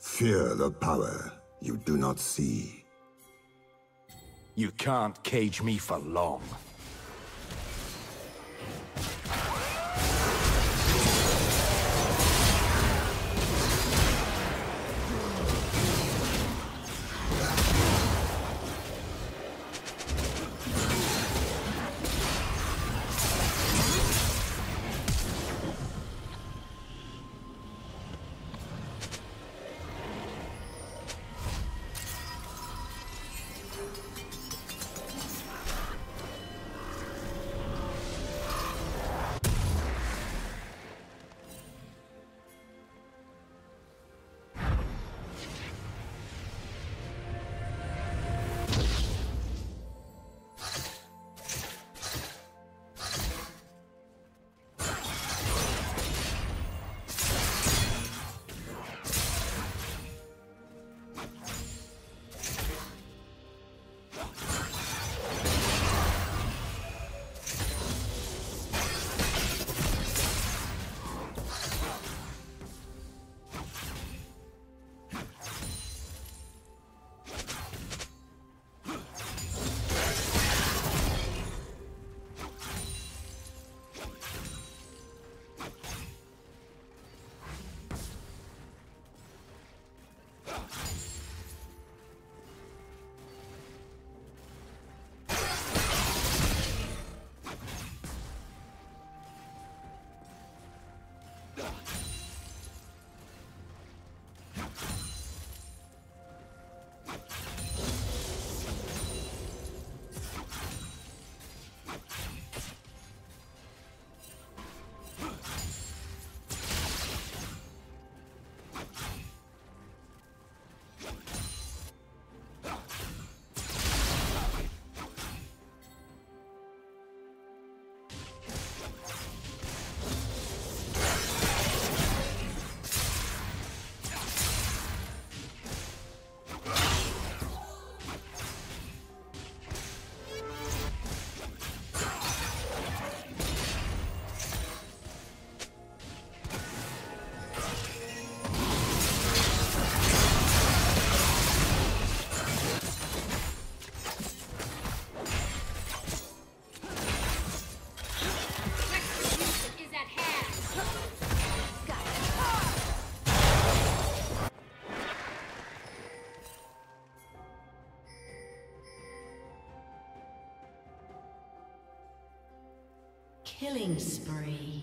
Fear the power you do not see. You can't cage me for long. Killing spree.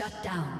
Shut down.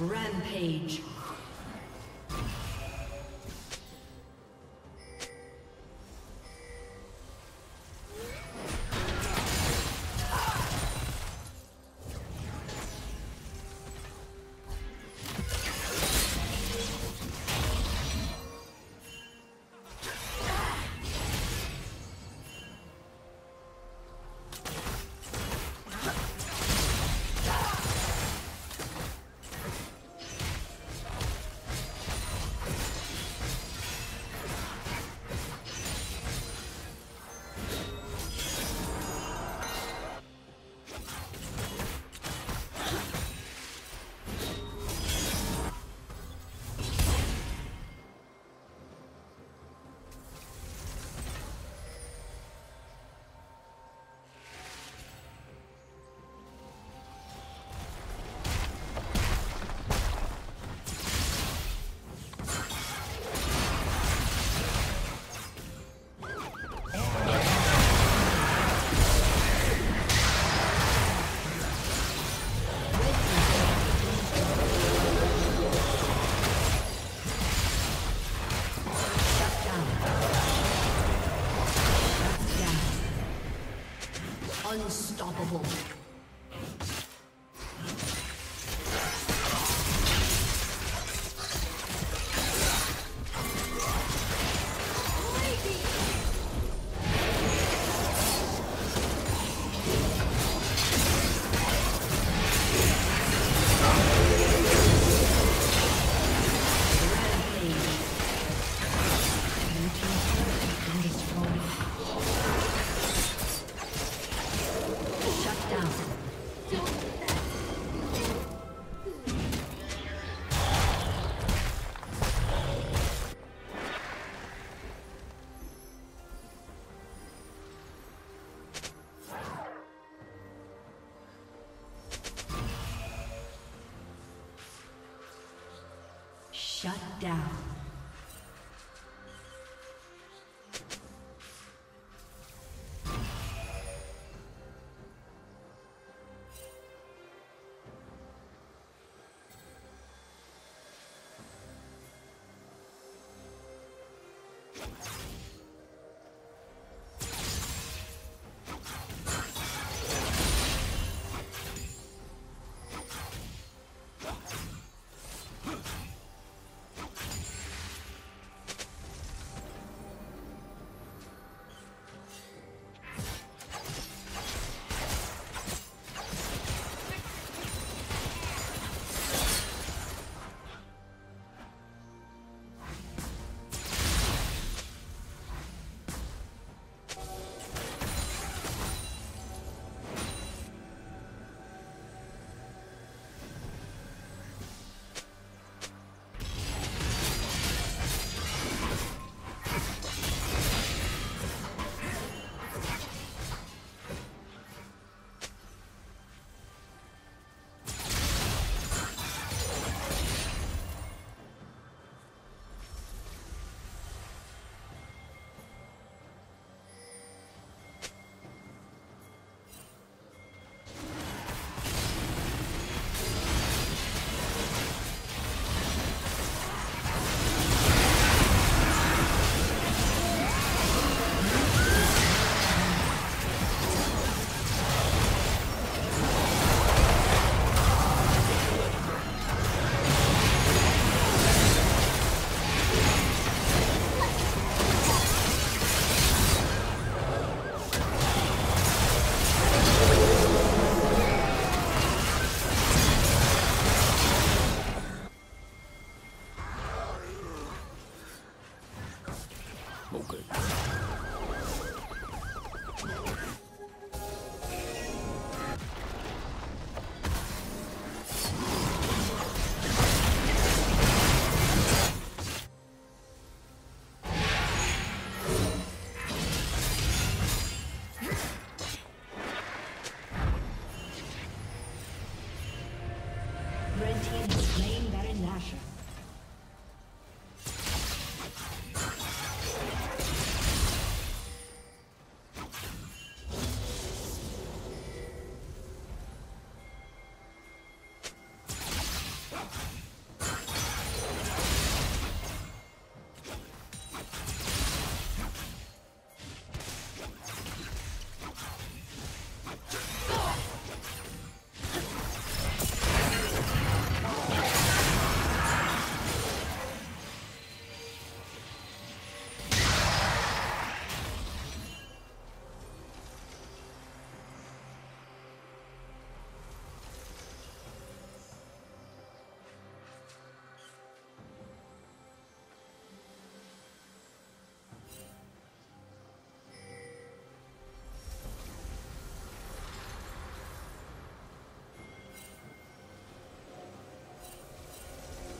Rampage.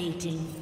Dominating.